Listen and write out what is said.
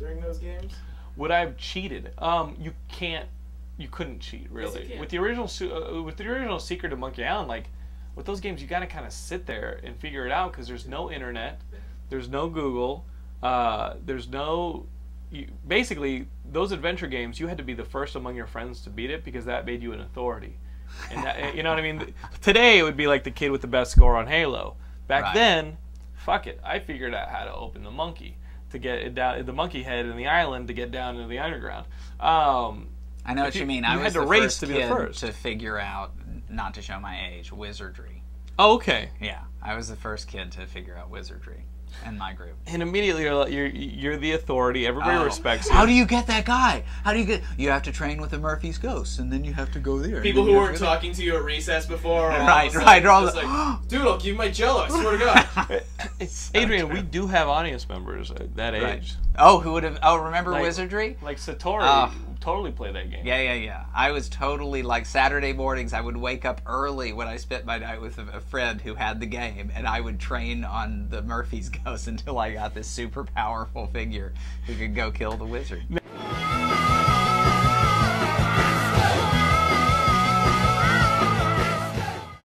during those games? Would I have cheated? Um, you can't. You couldn't cheat Yes, you really. can. with the original uh, with the original Secret of Monkey Island, like with those games, you got to kind of sit there and figure it out because there's no internet, there's no Google, uh, there's no. You, basically, those adventure games, you had to be the first among your friends to beat it because that made you an authority. And that, you know what I mean? Today it would be like the kid with the best score on Halo. Back Right. then, fuck it, I figured out how to open the monkey to get it down the monkey head in the island to get down into the underground. Um, I know what you, you- mean. you I had to race to be the first. to figure out, not to show my age, wizardry. oh, okay. Yeah, I was the first kid to figure out wizardry in my group. And immediately you're, you're you're the authority. Everybody Oh. respects you. How do you get that guy? How do you get? You have to train with the Murphy's Ghost, and then you have to go there. People who you have weren't to there. talking to you at recess before. all Right, sudden right, all the- like, dude, I'll give you my Jello. I swear to God. So Adrian, true. we do have audience members at that Right. age. Oh, who would have? Oh, remember Like- wizardry? Like Satori, Oh. Totally play that game. Yeah, yeah, yeah. I was totally like Saturday mornings. I would wake up early when I spent my night with a, a friend who had the game, and I would train on the Murphy's Ghost until I got this super powerful figure who could go kill the wizard.